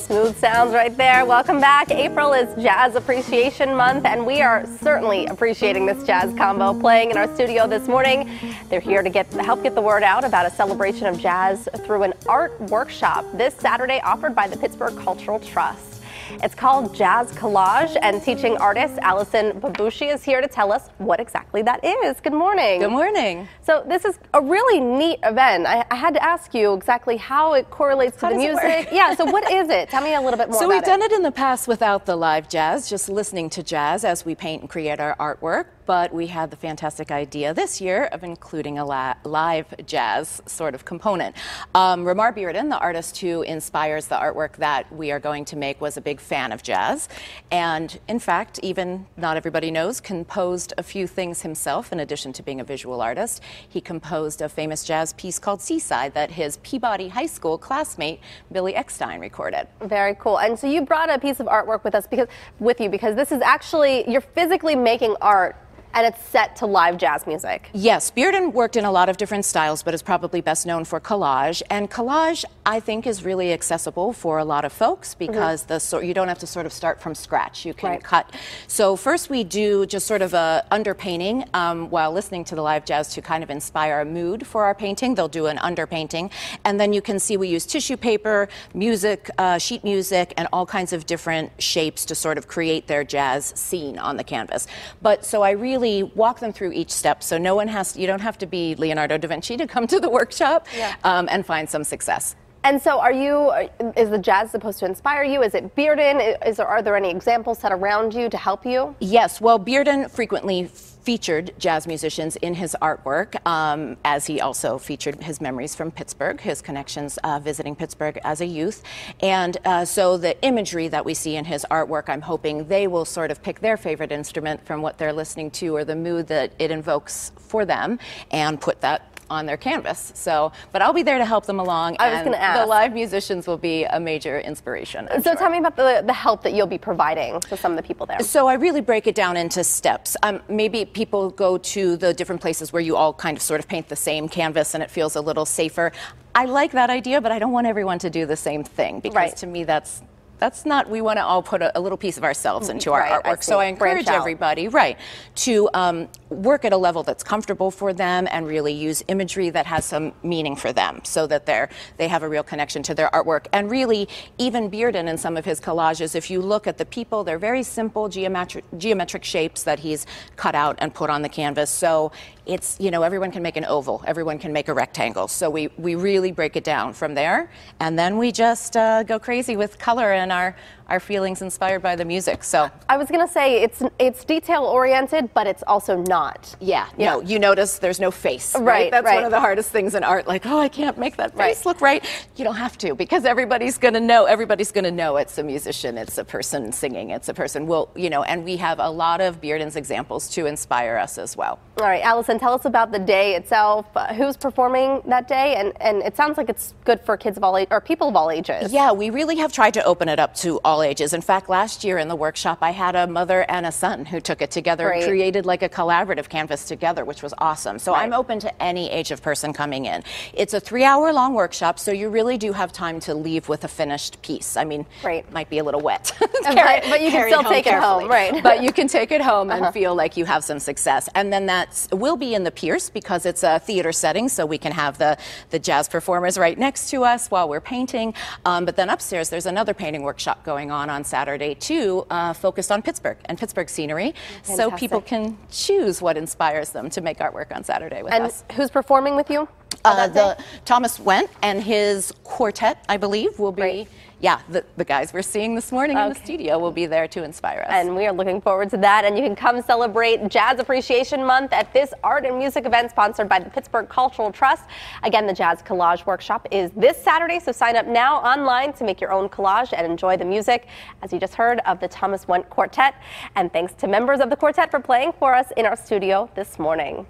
sounds right there. Welcome back. April is Jazz Appreciation Month, and we are certainly appreciating this jazz combo playing in our studio this morning. They're here to get help get the word out about a celebration of jazz through an art workshop this Saturday offered by the Pittsburgh Cultural Trust. It's called Jazz Collage, and teaching artist Allison Babushi is here to tell us what exactly that is. Good morning. Good morning. So this is a really neat event. I, I had to ask you exactly how it correlates to How the music. yeah. So what is it? Tell me a little bit more. So we've done it. it in the past without the live jazz, just listening to jazz as we paint and create our artwork. But we had the fantastic idea this year of including a live jazz sort of component. Um, Romare Bearden, the artist who inspires the artwork that we are going to make, was a big fan of jazz. And in fact, even not everybody knows, composed a few things himself in addition to being a visual artist. He composed a famous jazz piece called Seaside that his Peabody High School classmate, Billy Eckstine, recorded. Very cool. And so you brought a piece of artwork with us because with you because this is actually you're physically making art and it's set to live jazz music. Yes, Bearden worked in a lot of different styles, but is probably best known for collage. And collage, I think, is really accessible for a lot of folks because the sort you don't have to sort of start from scratch. You can Right. cut. So first, we do just sort of a underpainting um, while listening to the live jazz to kind of inspire a mood for our painting. They'll do an underpainting, and then you can see we use tissue paper, music, uh, sheet music, and all kinds of different shapes to sort of create their jazz scene on the canvas. But so I really walk them through each step, so no one has to you don't have to be Leonardo da Vinci to come to the workshop Yeah. um, and find some success. And so are you is the jazz supposed to inspire you? Is it Bearden? Is there are there any examples set around you to help you? Yes, well, Bearden frequently featured jazz musicians in his artwork, um, as he also featured his memories from Pittsburgh, his connections uh, visiting Pittsburgh as a youth. And uh, so the imagery that we see in his artwork, I'm hoping they will sort of pick their favorite instrument from what they're listening to or the mood that it invokes for them and put that on their canvas. So, but I'll be there to help them along. I was gonna ask. The live musicians will be a major inspiration. I'm So sure. tell me about the, the help that you'll be providing to some of the people there. So I really break it down into steps. Um, maybe people go to the different places where you all kind of sort of paint the same canvas and it feels a little safer. I like that idea, but I don't want everyone to do the same thing because Right. to me that's that's not we want to all put a, a little piece of ourselves into our Right, I artwork. so. I encourage everybody, right, to um, work at a level that's comfortable for them and really use imagery that has some meaning for them, so that they're they have a real connection to their artwork. And really, even Bearden in some of his collages, if you look at the people, they're very simple geometric geometric shapes that he's cut out and put on the canvas. So it's you know everyone can make an oval, everyone can make a rectangle. So we we really break it down from there, and then we just uh, go crazy with color and our our feelings inspired by the music. So. I was gonna say it's it's detail oriented, but it's also not. Yeah, Yeah. no, you notice there's no face. Right. Right, That's right. one of the hardest things in art. Like, oh, I can't make that face Right. look right. You don't have to because everybody's going to know. Everybody's going to know it's a musician, it's a person singing, it's a person. Well, you know, and we have a lot of Bearden's examples to inspire us as well. All right, Allison, tell us about the day itself. Uh, who's performing that day? And and it sounds like it's good for kids of all age or people of all ages. Yeah, we really have tried to open it up to all ages. In fact, last year in the workshop, I had a mother and a son who took it together Great. and created like a collaborative canvas together, which was awesome. So Right. I'm open to any age of person coming in. It's a three hour long workshop, so you really do have time to leave with a finished piece. I mean, Right. it might be a little wet. But- Carry- but you can still take it home, right. Uh-huh. But you can take it home and feel like you have some success. And then that's will be in the Pierce because it's a theater setting, so we can have the, the jazz performers right next to us while we're painting. Um, but then upstairs, there's another painting workshop going on on Saturday too, uh, focused on Pittsburgh and Pittsburgh scenery. So people can choose what inspires them to make artwork on Saturday with And us. who's performing with you? Uh, the? Thomas Went and his quartet, I believe, will be. Great. Yeah, the, the guys we're seeing this morning in the studio will be there to inspire us. And we are looking forward to that. And you can come celebrate Jazz Appreciation Month at this art and music event sponsored by the Pittsburgh Cultural Trust. Again, the Jazz Collage Workshop is this Saturday, so sign up now online to make your own collage and enjoy the music, as you just heard, of the Thomas Went Quartet. And thanks to members of the quartet for playing for us in our studio this morning.